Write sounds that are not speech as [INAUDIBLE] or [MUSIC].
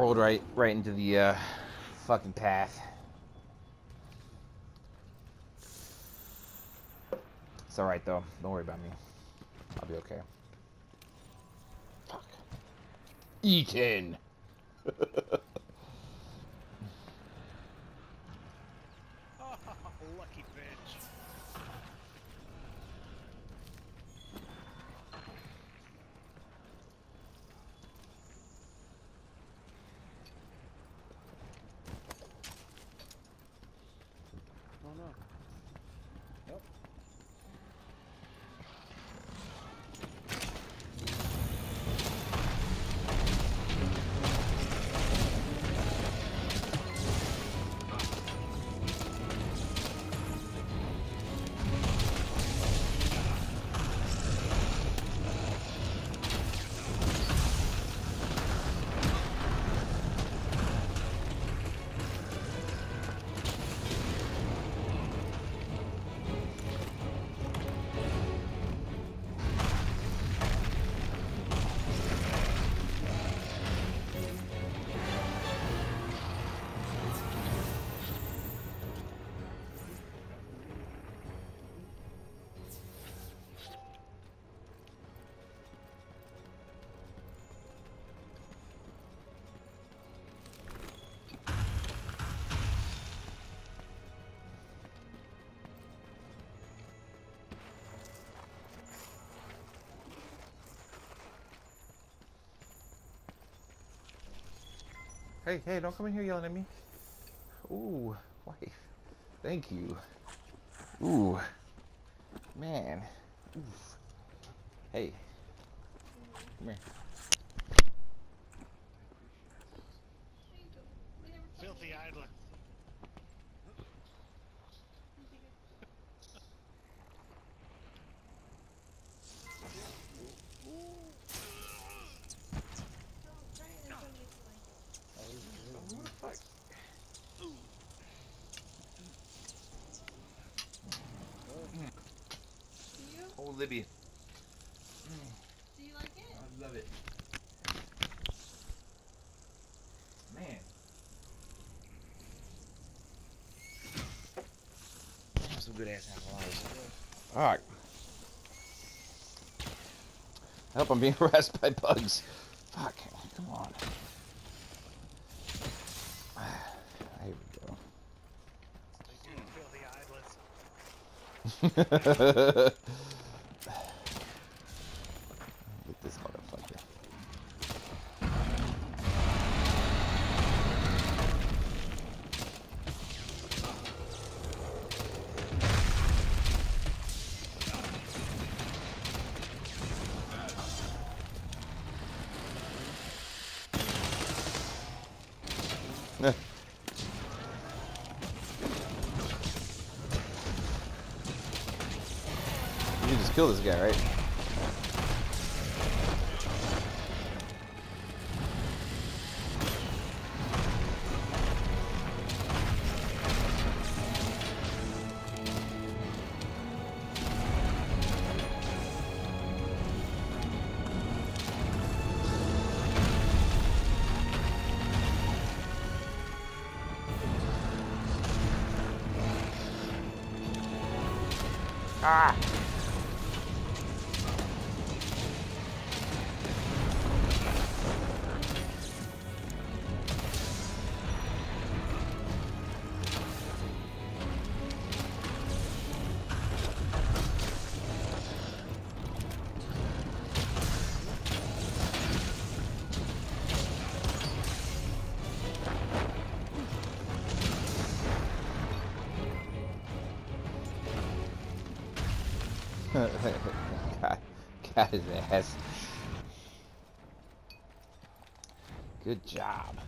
rolled right right into the uh, fucking path. It's alright though. Don't worry about me. I'll be okay. Fuck. Ethan! [LAUGHS] [LAUGHS] Lucky Hey, hey, don't come in here yelling at me. Ooh, wife. Thank you. Ooh. Man. Oof. Hey. Come here. Filthy idler. Oh, Libby. Do you like it? I love it. Man. Damn, some good ass apples. Alright. I hope I'm being [LAUGHS] harassed by bugs. Fuck. Come on. [SIGHS] Here we go. [SIGHS] Filthy idlers. [LAUGHS] You just kill this guy, right? 啊。Got, got his ass. Good job.